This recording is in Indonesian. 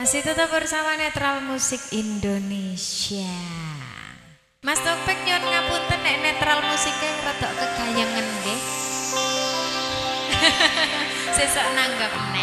Masih tetap bersama Netral Musik Indonesia. Mas Topek nyon ngapunten nek netral musiknya rada kegayangan nggih. Sesuk nanggap nek.